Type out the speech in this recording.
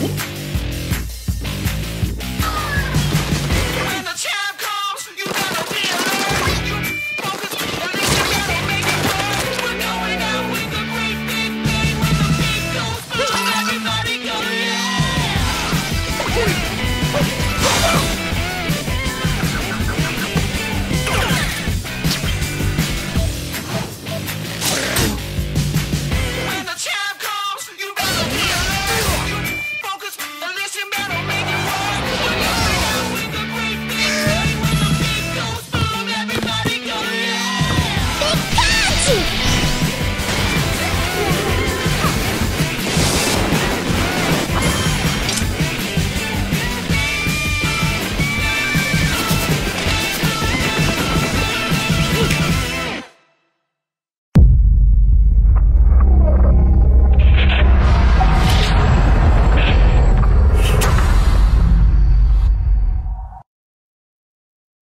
Whoop.